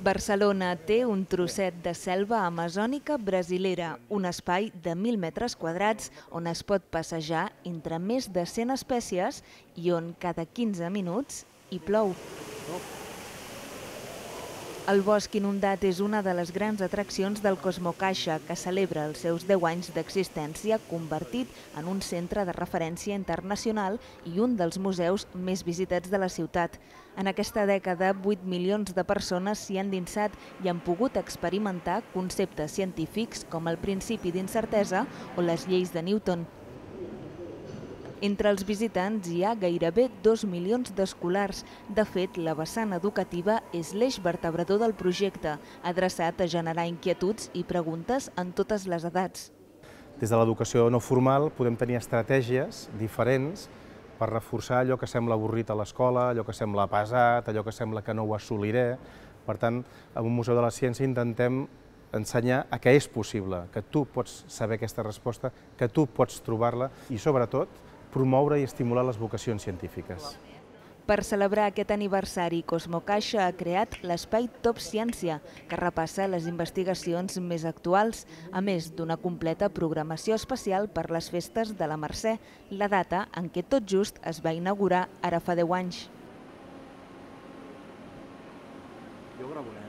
Barcelona té un trosset de selva amazònica brasilera, un espai de 1.000 metres quadrats on es pot passejar entre més de 100 espècies i on cada 15 minuts hi plou. El bosc inundat és una de les grans atraccions del Cosmocaixa, que celebra els seus 10 anys d'existència convertit en un centre de referència internacional i un dels museus més visitats de la ciutat. En aquesta dècada, 8 milions de persones s'hi han dinsat i han pogut experimentar conceptes científics com el principi d'incertesa o les lleis de Newton. Entre els visitants hi ha gairebé 2 milions d'escolars. De fet, la vessant educativa és l'eix vertebrador del projecte, adreçat a generar inquietuds i preguntes en totes les edats. Des de l'educació no formal podem tenir estratègies diferents per reforçar allò que sembla avorrit a l'escola, allò que sembla pesat, allò que sembla que no ho assoliré. Per tant, en un Museu de la Ciència intentem ensenyar a què és possible, que tu pots saber aquesta resposta, que tu pots trobar-la i, sobretot, promoure i estimular les vocacions científiques. Per celebrar aquest aniversari, Cosmocaixa ha creat l'espai Top Ciència, que repassa les investigacions més actuals, a més d'una completa programació especial per les festes de la Mercè, la data en què tot just es va inaugurar ara fa 10 anys. Jo gravo